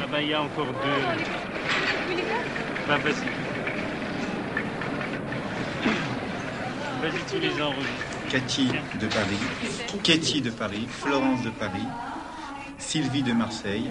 Ah ben, il y a encore deux. Ben, vas-y. Vas-y, tu les enregistres. Cathy de Paris, Katie de Paris, Florence de Paris, Sylvie de Marseille,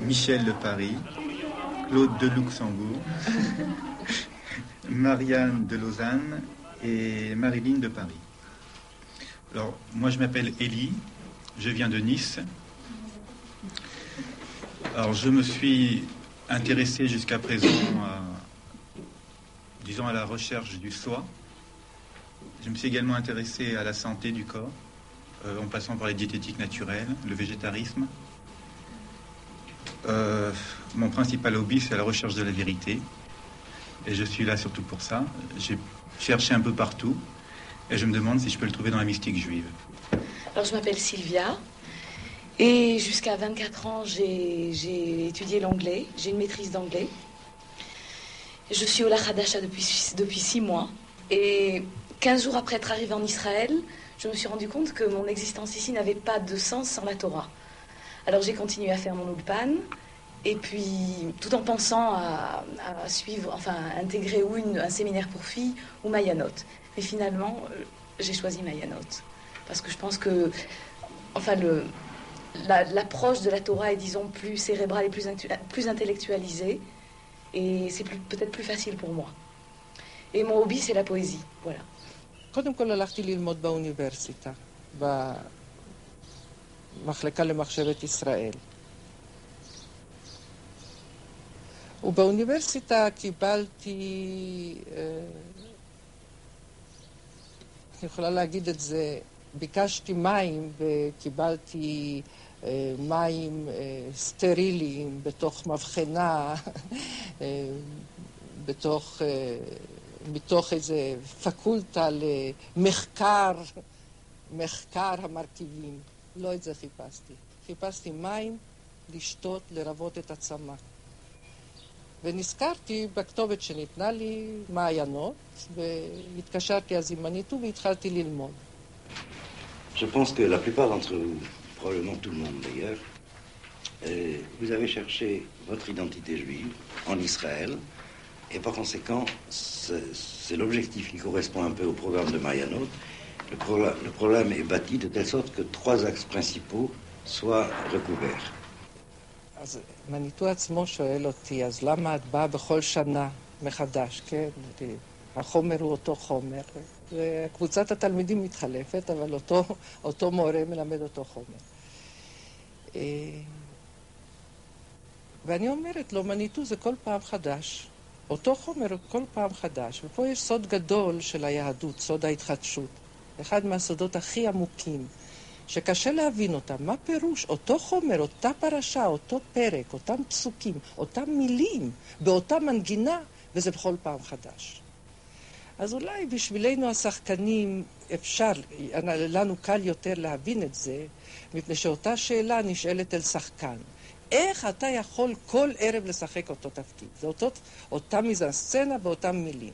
Michel de Paris, Claude de Luxembourg, Marianne de Lausanne et Marilyn de Paris. Alors, moi je m'appelle Élie, je viens de Nice. Alors, je me suis intéressé jusqu'à présent à, disons, à la recherche du soi. Je me suis également intéressé à la santé du corps, euh, en passant par les diététiques naturelles, le végétarisme. Euh, mon principal hobby, c'est la recherche de la vérité. Et je suis là surtout pour ça. J'ai cherché un peu partout. Et je me demande si je peux le trouver dans la mystique juive. Alors, je m'appelle Sylvia. Et jusqu'à 24 ans, j'ai étudié l'anglais. J'ai une maîtrise d'anglais. Je suis au Lachadasha depuis, depuis six mois. Et 15 jours après être arrivée en Israël, je me suis rendu compte que mon existence ici n'avait pas de sens sans la Torah. Alors j'ai continué à faire mon ulpan, et puis tout en pensant à, suivre, enfin intégrer ou un séminaire pour filles ou Mayanot. Mais finalement, euh, j'ai choisi Mayanot. Parce que je pense que, enfin, le, l'approche de la Torah est, disons, plus cérébrale et plus, plus intellectualisée. Et c'est peut-être plus facile pour moi. Et mon hobby, c'est la poésie. Voilà. קודם כל הלכתי ללמוד באוניברסיטה, במחלקה למחשבת ישראל. ובאוניברסיטה קיבלתי, אני יכולה להגיד את זה, ביקשתי מים וקיבלתי מים סטריליים בתוך מבחנה, בתוך, מתוך איזה פקולטה למחקר, מחקר המרכיבים. לא את זה חיפשתי. חיפשתי מים לשתות, לרוות את הצמא. ונזכרתי בכתובת שניתנה לי, מעיינות, והתקשרתי אז עם מניטו והתחלתי ללמוד. Je pense que la plupart d'entre vous, probablement tout le monde d'ailleurs, euh, vous avez cherché votre identité juive en Israël, et par conséquent, c'est l'objectif qui correspond un peu au programme de Mariano. Le, pro le problème est bâti de telle sorte que trois axes principaux soient recouverts. אז מניטו עצמו שואל אותי, אז למה את באה בכל שנה מחדש, כן? החומר הוא אותו חומר, וקבוצת התלמידים מתחלפת, אבל אותו, אותו מורה מלמד אותו חומר. ואני אומרת לו, מניטו זה כל פעם חדש. אותו חומר כל פעם חדש, ופה יש סוד גדול של היהדות, סוד ההתחדשות. אחד מהסודות הכי עמוקים. שקשה להבין אותם. מה פירוש אותו חומר, אותה פרשה, אותו פרק, אותם פסוקים, אותם מילים, באותה מנגינה, וזה בכל פעם חדש. אז אולי בשבילנו השחקנים אפשר, לנו קל יותר להבין את זה, מפני שאותה שאלה נשאלת אל שחקן. איך אתה יכול כל ערב לשחק אותו תפקיד? זה אותו, אותה מיזנסצנה באותם מילים.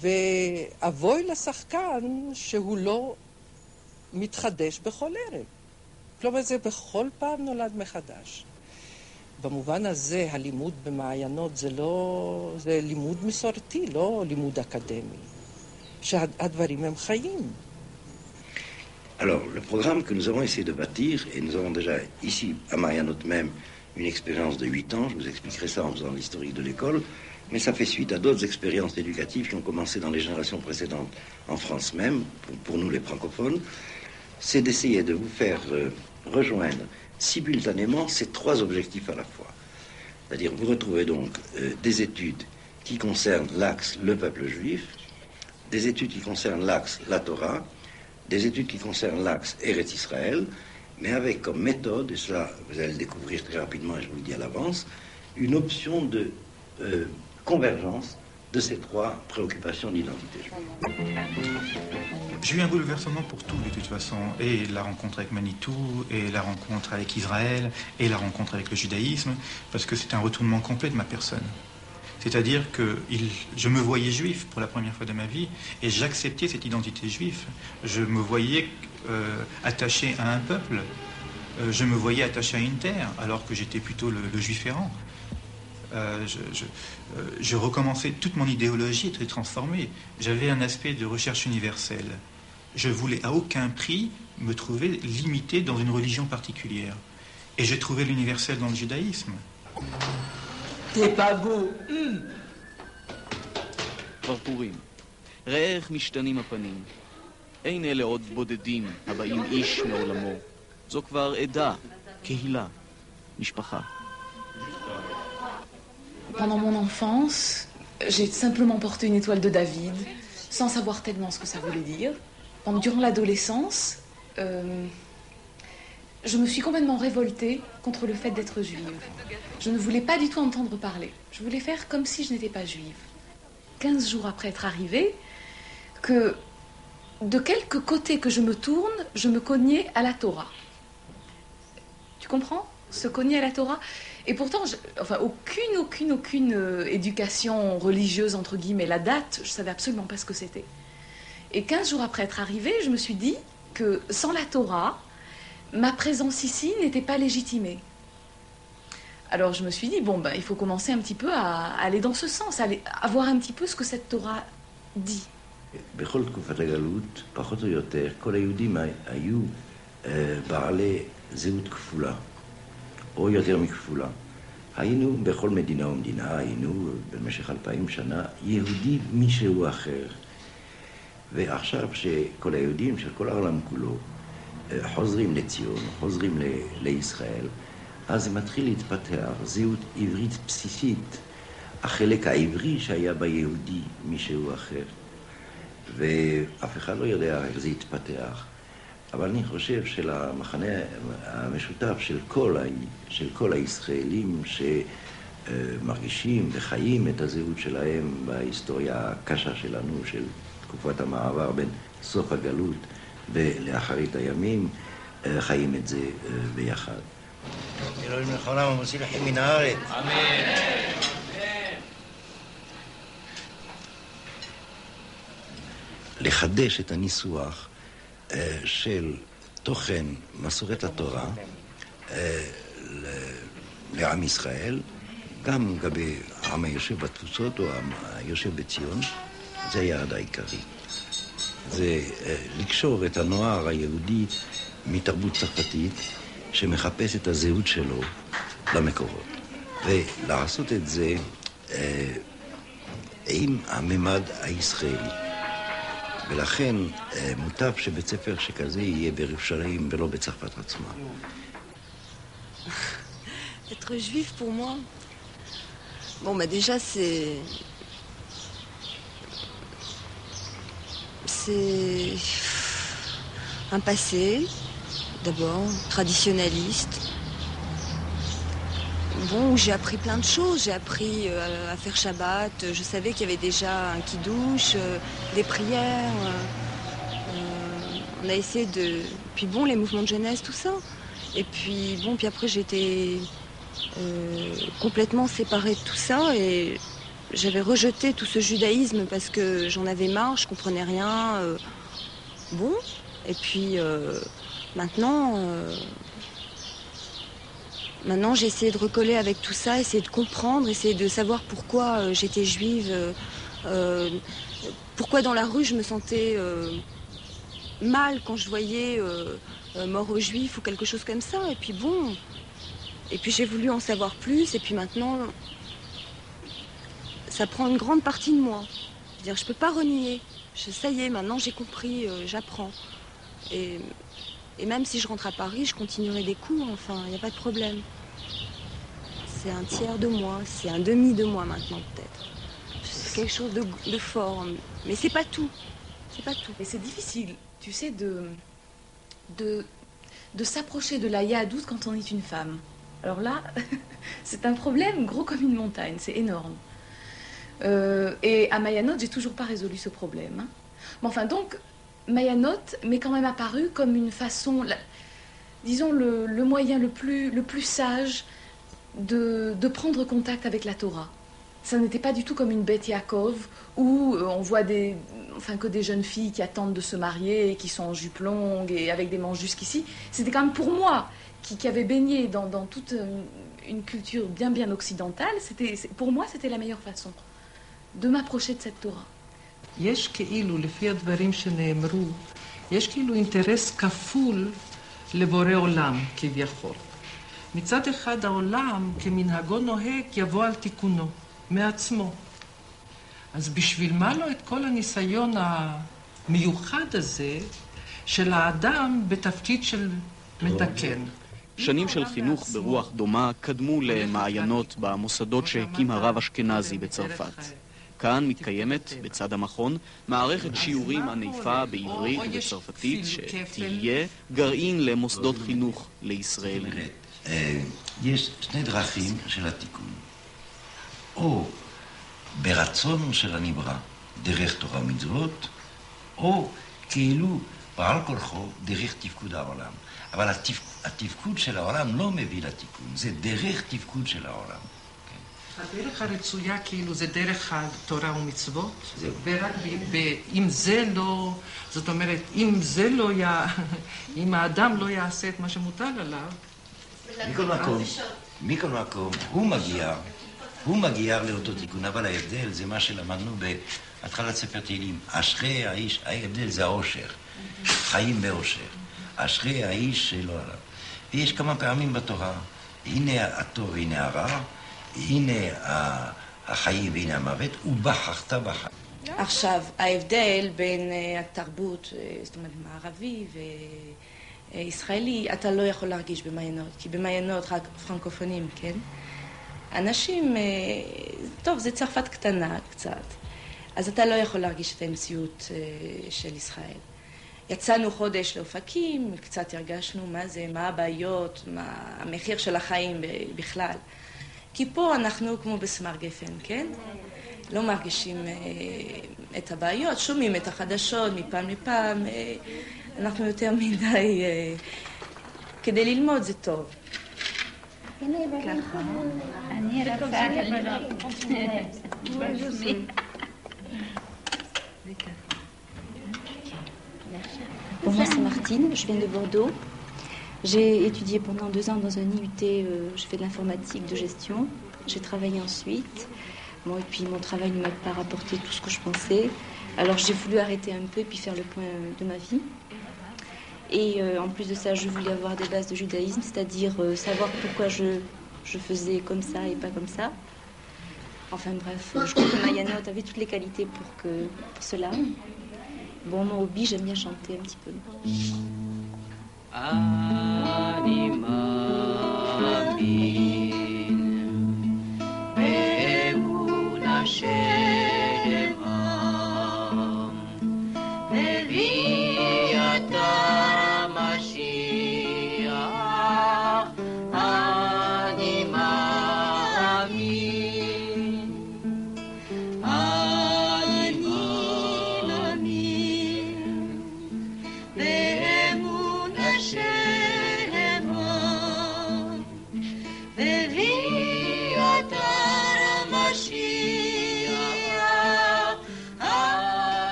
ואבוי לשחקן שהוא לא מתחדש בכל ערב. כלומר, זה בכל פעם נולד מחדש. במובן הזה, הלימוד במעיינות זה לא... זה לימוד מסורתי, לא לימוד אקדמי. שהדברים הם חיים. Alors, le programme que nous avons essayé de bâtir, et nous avons déjà ici, à Marianot même, une expérience de 8 ans, je vous expliquerai ça en faisant l'historique de l'école, mais ça fait suite à d'autres expériences éducatives qui ont commencé dans les générations précédentes en France même, pour, pour nous les francophones, c'est d'essayer de vous faire euh, rejoindre simultanément ces trois objectifs à la fois. C'est-à-dire, vous retrouvez donc euh, des études qui concernent l'axe le peuple juif, des études qui concernent l'axe la Torah, des études qui concernent l'axe Eretz Israël, mais avec comme méthode, et cela vous allez le découvrir très rapidement et je vous le dis à l'avance, une option de euh, convergence de ces trois préoccupations d'identité. J'ai eu un bouleversement pour tout de toute façon, et la rencontre avec Manitou, et la rencontre avec Israël, et la rencontre avec le judaïsme, parce que c'est un retournement complet de ma personne. C'est-à-dire que je me voyais juif pour la première fois de ma vie, et j'acceptais cette identité juive. Je me voyais euh, attaché à un peuple, Euh, je me voyais attaché à une terre, alors que j'étais plutôt le, juif errant. Euh, je, recommençais, toute mon idéologie était transformée. J'avais un aspect de recherche universelle. Je voulais à aucun prix me trouver limité dans une religion particulière. Et j'ai trouvé l'universel dans le judaïsme. T'es pas beau. פרפורים. ראה איך משתנים הפנים. אין אלה עוד בודדים הבאים איש מעולמו. זו כבר עדה, קהילה, משפחה. Pendant mon enfance, j'ai simplement porté une étoile de David, sans savoir tellement ce que ça voulait dire. Durant l'adolescence, euh, je me suis complètement révoltée contre le fait d'être juive. Je ne voulais pas du tout entendre parler. Je voulais faire comme si je n'étais pas juive. 15 jours après être arrivée, que de quelque côté que je me tourne, je me cognais à la Torah. Tu comprends? Se cogner à la Torah? Et pourtant, enfin, aucune, aucune, aucune euh, éducation religieuse, entre guillemets. La date, je savais absolument pas ce que c'était. Et 15 jours après être arrivée, je me suis dit que sans la Torah, ma présence ici n'était pas légitimée. Alors je me suis dit, bon, ben, il faut commencer un petit peu à aller dans ce sens, à voir un petit peu ce que cette Torah dit. בכל תקופת הגלות, פחות או יותר, כל היהודים היו בעלי זהות כפולה, או יותר מכפולה. היינו בכל מדינה ומדינה, היינו במשך אלפיים שנה יהודי מישהו אחר. ועכשיו שכל היהודים של כל העולם כולו חוזרים לציון, חוזרים לישראל, אז מתחיל להתפתח, זהות עברית בסיסית, החלק העברי שהיה ביהודי מישהו אחר. ואף אחד לא יודע איך זה יתפתח. אבל אני חושב שלמחנה המשותף של כל, ה... של כל הישראלים שמרגישים וחיים את הזהות שלהם בהיסטוריה הקשה שלנו, של תקופת המעבר בין סוף הגלות ולאחרית הימים, חיים את זה ביחד. אלוהים לכולם המוציא לכם מן הארץ. אמן. לחדש את הניסוח של תוכן מסורת התורה לעם ישראל, גם לגבי העם היושב בתפוצות או העם היושב בציון, זה היעד העיקרי. זה לקשור את הנוער היהודי מתרבות צרפתית שמחפש את הזהות שלו למקורות. ולעשות את זה אה, עם הממד הישראלי. ולכן אה, מוטב שבית ספר שכזה יהיה בירושלים ולא בצרפת עצמה. Être juif pour moi, bon bah déjà c'est c'est un passé, d'abord, traditionnaliste. Bon, j'ai appris plein de choses. J'ai appris euh, à faire Shabbat. Je savais qu'il y avait déjà un qui-douche, euh, des prières. Euh, on a essayé de. Puis bon, les mouvements de jeunesse, tout ça. Et puis bon, puis après j'étais complètement séparée de tout ça et j'avais rejeté tout ce judaïsme parce que j'en avais marre, je comprenais rien. bon, et puis Maintenant, maintenant j'ai essayé de recoller avec tout ça, essayer de comprendre, essayer de savoir pourquoi euh, j'étais juive, euh, pourquoi dans la rue je me sentais mal quand je voyais mort aux juifs ou quelque chose comme ça. Et puis bon, et puis j'ai voulu en savoir plus, et puis maintenant, ça prend une grande partie de moi. Je veux dire, je peux pas renier. ça y est, maintenant j'ai compris, j'apprends. Et même si je rentre à Paris, je continuerai des cours, enfin, il n'y a pas de problème. C'est un tiers de moi, c'est un demi de moi maintenant peut-être. C'est quelque chose de, fort, mais c'est pas tout. C'est pas tout. Et c'est difficile, tu sais, de, de, de s'approcher de la Yahadout quand on est une femme. Alors là, c'est un problème gros comme une montagne, c'est énorme. Euh, et à Mayanot, j'ai toujours pas résolu ce problème. Hein. Mais enfin, donc, Mayanot m'est quand même apparu comme une façon, disons, le, moyen le plus, le plus sage de, prendre contact avec la Torah. Ça n'était pas du tout comme une bête Yaakov où euh, on voit des, enfin, que des jeunes filles qui attendent de se marier et qui sont en jupe longue et avec des manches jusqu'ici. C'était quand même pour moi qui, qui avait baigné dans, dans toute une, une culture bien bien occidentale, c'était, pour moi c'était la meilleure façon de m'approcher de cette Torah. יש כאילו, לפי הדברים שנאמרו, יש כאילו אינטרס כפול לבורא עולם, כביכול. מצד אחד העולם, כמנהגו נוהג, יבוא על תיקונו, מעצמו. אז בשביל מה לו את כל הניסיון המיוחד הזה של האדם בתפקיד של מתקן? שנים של חינוך ברוח דומה קדמו למעיינות במוסדות שהקים הרב אשכנזי בצרפת. כאן מתקיימת, בצד המכון, מערכת שיעורים ענפה בעברית ובצרפתית שתהיה גרעין למוסדות חינוך לישראלים. אה, יש שני דרכים של התיקון. או ברצון של הנברא, דרך תורה ומצוות, או כאילו בעל כורחו דרך תפקוד העולם. אבל התפ... התפקוד של העולם לא מביא לתיקון, זה דרך תפקוד של העולם. הדרך הרצויה כאילו זה דרך התורה ומצוות, זהו. ורק ב, ב, אם זה לא, זאת אומרת, אם זה לא י... אם האדם לא יעשה את מה שמוטל עליו, מכל מקום, מכל מקום, הוא מגיע, הוא מגיע לאותו תיקון, אבל ההבדל זה מה שלמדנו בהתחלת ספר תהילים. אשרי האיש, ההבדל זה העושר, חיים באושר. אשרי האיש שלא עליו. ויש כמה פעמים בתורה, הנה הטוב והנה הרע, הנה החיים והנה המוות, ובחרת בחיים. עכשיו, ההבדל בין אה, התרבות, אה, זאת אומרת, מערבי וישראלי, אתה לא יכול להרגיש במעיינות, כי במעיינות רק פרנקופונים, כן? אנשים, אה, טוב, זה צרפת קטנה קצת, אז אתה לא יכול להרגיש את המציאות של ישראל. יצאנו חודש לאופקים, קצת הרגשנו מה זה, מה הבעיות, מה המחיר של החיים בכלל. כי פה אנחנו כמו בסמר גפן, כן? לא מרגישים אה, את הבעיות, שומעים את החדשות מפעם לפעם, אה, אנחנו יותר מדי... אה, כדי ללמוד זה טוב. אני Bon, moi, c'est Martine, je viens de Bordeaux. J'ai étudié pendant deux ans dans un IUT, euh, je fais de l'informatique de gestion. J'ai travaillé ensuite. Bon, et puis mon travail ne m'a pas rapporté tout ce que je pensais. Alors j'ai voulu arrêter un peu et puis faire le point de ma vie. Et euh, en plus de ça, je voulais avoir des bases de judaïsme, c'est-à-dire euh, savoir pourquoi je, faisais comme ça et pas comme ça. Enfin bref, je crois que Mayanot avait toutes les qualités pour, que, pour cela. Bon, mon hobby, j'aime bien chanter un petit peu. Ah. Hashem.